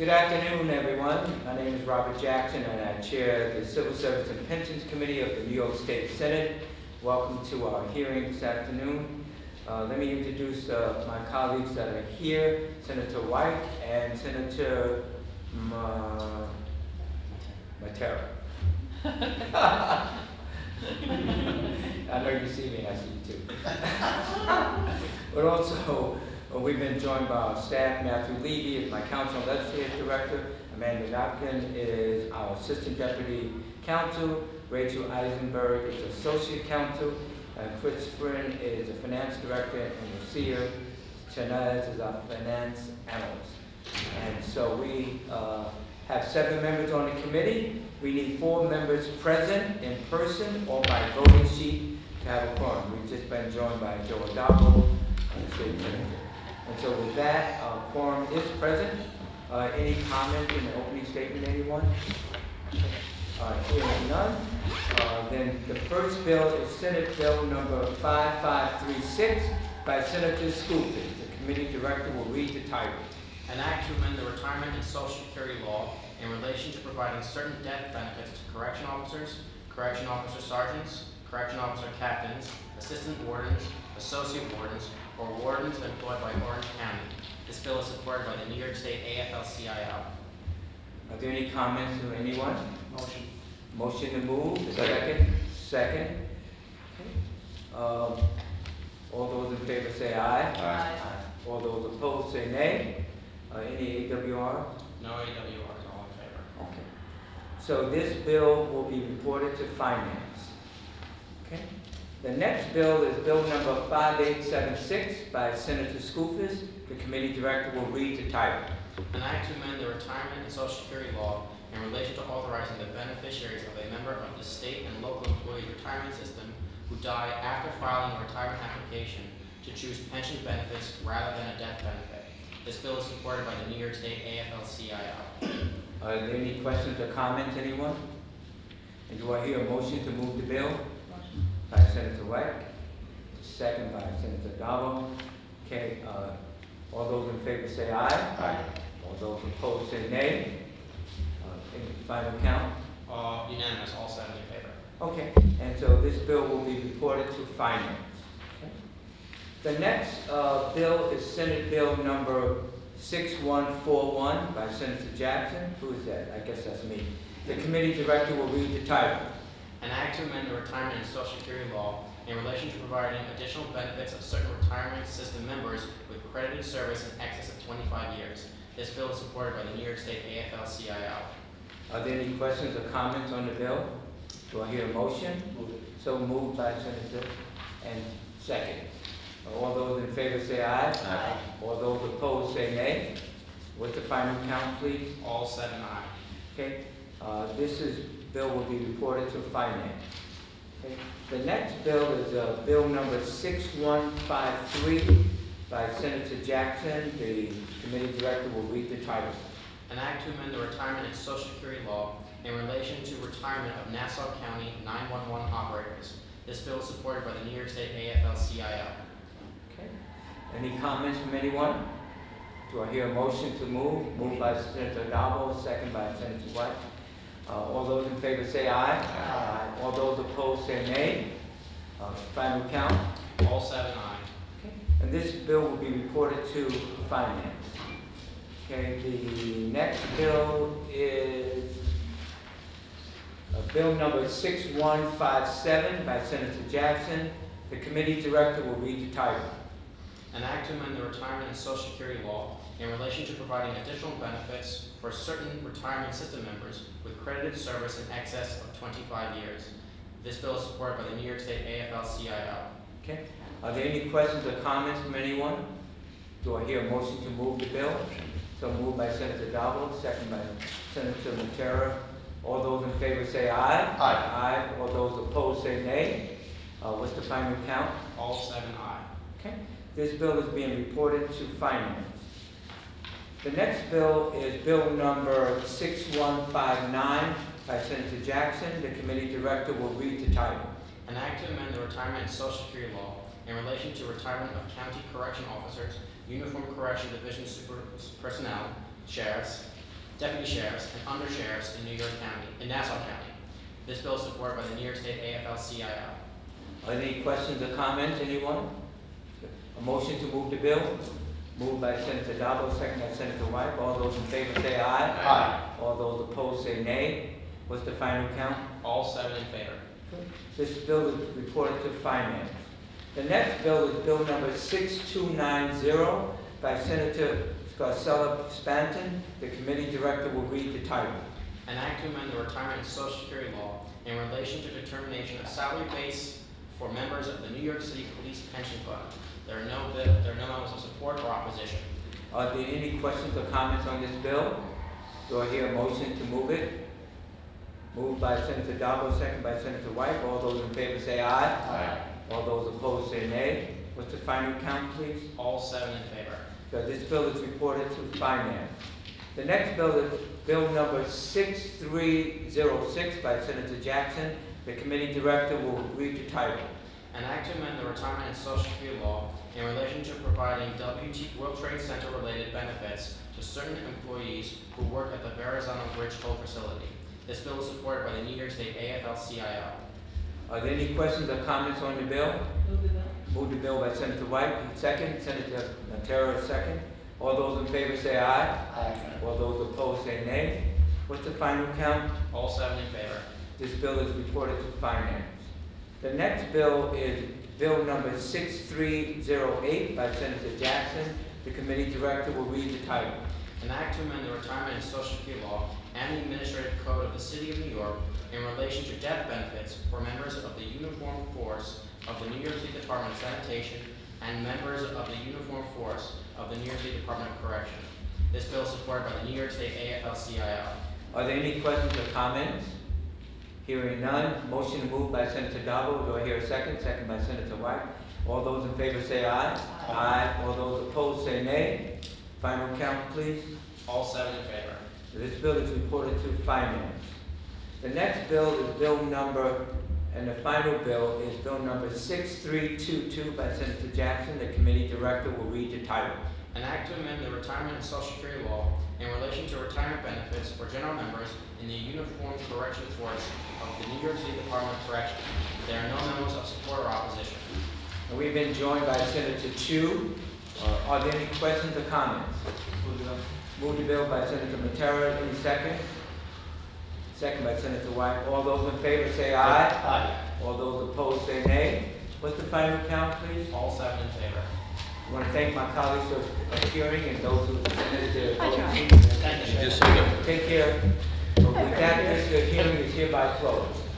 Good afternoon, everyone. My name is Robert Jackson, and I chair the Civil Service and Pensions Committee of the New York State Senate. Welcome to our hearing this afternoon. Uh, Let me introduce uh, my colleagues that are here, Senator White and Senator Ma- Mattera. I know you see me, I see you too. But also, uh, we've been joined by our staff, Matthew Levy is my council legislative director, Amanda Napkin is our assistant deputy counsel, Rachel Eisenberg is associate counsel, and Chris Friend is the finance director, and Lucia Chanez is our finance analyst. And so we uh, have seven members on the committee. We need four members present in person or by voting sheet to have a quorum. We've just been joined by Joe Addabbo. And so with that, uh, quorum is present. Uh, Any comments in the opening statement, anyone? Uh, Hearing none, uh, then the first bill is Senate Bill number 5536 by Senator Skoufis. The committee director will read the title. An act to amend the retirement and social security law in relation to providing certain death benefits to correction officers, correction officer sergeants, correction officer captains, assistant wardens, associate wardens, or wardens employed by Orange County. This bill is supported by the New York State AFL-CIO. Are there any comments from anyone? Motion. Motion to move, second, second. Okay. Um, All those in favor say aye. Aye. All those opposed say nay. Uh, Any AWR? No AWRs, all in favor. Okay. So this bill will be reported to finance. Okay? The next bill is Bill number 5876 by Senator Skoufis. The committee director will read the title. An act to amend the retirement and social security law in relation to authorizing the beneficiaries of a member of the state and local employee retirement system who die after filing a retirement application to choose pension benefits rather than a death benefit. This bill is supported by the New York State AFL-CIO. Are there any questions or comments, anyone? And do I hear a motion to move the bill? By Senator White, second by Senator Gallo. Okay, uh, all those in favor say aye. Aye. All those opposed say nay. Uh, Any final count? Uh, unanimous, all seven in favor. Okay, and so this bill will be reported to finance. Okay. The next uh, bill is Senate Bill number 6141 by Senator Jackson. Who is that? I guess that's me. The committee director will read the title. An act to amend the retirement and social security law in relation to providing additional benefits of certain retirement system members with credited service in excess of 25 years. This bill is supported by the New York State AFL-CIO. Are there any questions or comments on the bill? Do I hear a motion? So moved by Senator, and second. All those in favor say aye. Aye. All those opposed say nay. What's the final count, please? All seven aye. Okay, uh, this is, bill will be reported to finance. Okay, The next bill is, uh, bill number six one five three by Senator Jackson. The committee director will read the title. An act to amend the retirement and social security law in relation to retirement of Nassau County 911 operators. This bill is supported by the New York State AFL-CIO. Okay, any comments from anyone? Do I hear a motion to move? Moved by Senator Addabbo, second by Senator White. Uh, all those in favor say aye. Aye. All those opposed say nay. Uh, final count? All seven aye. Okay, And this bill will be reported to finance. Okay, the next bill is uh, Bill number 6157 by Senator Jackson. The committee director will read the title. An act to amend the retirement and social security law in relation to providing additional benefits for certain retirement system members with credited service in excess of 25 years. This bill is supported by the New York State AFL-CIO. Okay, are there any questions or comments from anyone? Do I hear a motion to move the bill? So moved by Senator Addabbo, second by Senator Mattera. All those in favor say aye. Aye. Aye. All those opposed say nay. Uh, what's the final count? All seven aye. Okay, this bill is being reported to finance. The next bill is Bill number 6159 by Senator Jackson. The committee director will read the title. An act to amend the retirement and social security law in relation to retirement of county correction officers, uniform correction division super personnel, sheriffs, deputy sheriffs, and under sheriffs in New York County, in Nassau County. This bill is supported by the New York State AFL-CIO. Any questions or comments, anyone? A motion to move the bill? Moved by Senator Addabbo, second by Senator White. All those in favor say aye. Aye. All those opposed say nay. What's the final count? All seven in favor. This bill is reported to finance. The next bill is Bill number 6290 by Senator Scarcella-Spanton. The committee director will read the title. An act to amend the retirement and social security law in relation to determination of salary base for members of the New York City Police Pension Fund. There are no, bi- there are no members of support or opposition. Are there any questions or comments on this bill? Do I hear a motion to move it? Moved by Senator Addabbo, second by Senator White. All those in favor say aye. Aye. All those opposed say nay. What's the final count, please? All seven in favor. So this bill is reported to finance. The next bill is Bill number 6306 by Senator Jackson. The committee director will read the title. An act to amend the retirement and social security law in relation to providing WT World Trade Center related benefits to certain employees who work at the Verrazano Bridge Toll Facility. This bill is supported by the New York State AFL-CIO. Are there any questions or comments on the bill? Move the bill by Senator White, second. Senator Notaro, second. All those in favor say aye. Aye. All those opposed say nay. What's the final count? All seven in favor. This bill is reported to finance. The next bill is Bill number 6308 by Senator Jackson. The committee director will read the title. An act to amend the retirement and social security law and the administrative code of the city of New York in relation to death benefits for members of the uniformed force of the New York State Department of Sanitation and members of the uniformed force of the New York State Department of Correction. This bill is supported by the New York State AFL-CIO. Are there any questions or comments? Hearing none, motion moved by Senator Addabbo. Do I hear a second? Second by Senator White. All those in favor say aye. Aye. All those opposed say nay. Final count, please. All seven in favor. This bill is reported to finance. The next bill is bill number, and the final bill is bill number 6322 by Senator Jackson. The committee director will read the title. An act to amend the retirement and social security law in relation to retirement benefits for general members in the Uniform Correction Force of the New York State Department of Correction. There are no members of support or opposition. And we've been joined by Senator Chu. Uh, Are there any questions or comments? Move the bill by Senator Mattera, any second? Second by Senator White. All those in favor say aye. Aye. All those opposed say nay. What's the final count, please? All seven in favor. I want to thank my colleagues for appearing and those who submitted their Hi, John. votes. Thank you. Just so you know. Take care. With that, this hearing is hereby closed.